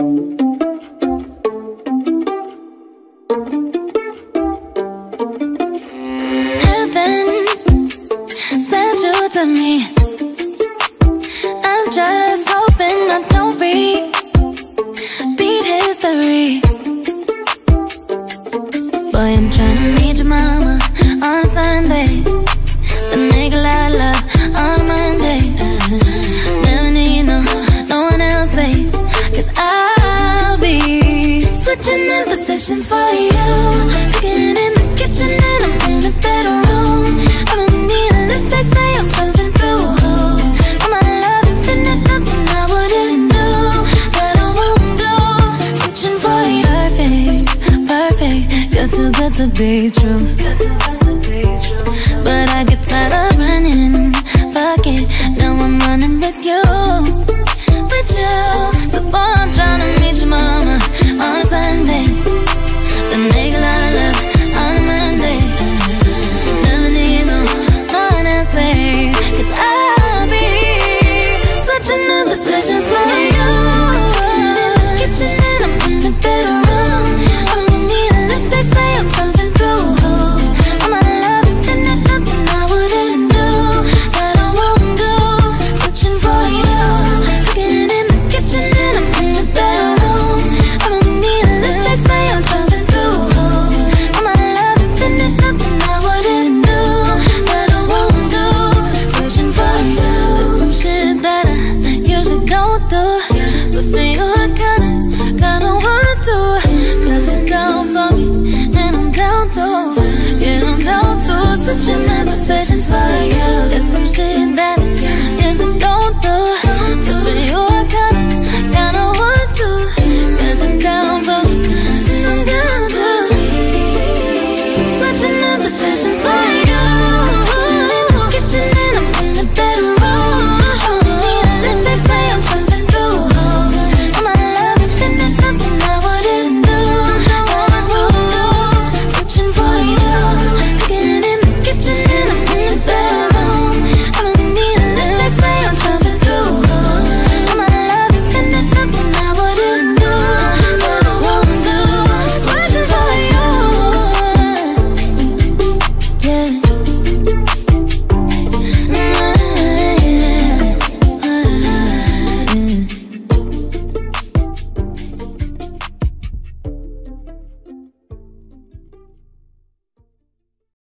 Heaven sent you to me. I'm just hoping I don't repeat history. Boy, I'm trying to switching in positions for you. Cooking in the kitchen and I'm in a better room. I'm in need a lip, they say I'm living through holes All my love infinite, nothing I wouldn't do. But I won't do. Switching for you Perfect, perfect, you're too good to be true. But I get tired of Yeah. But for your kind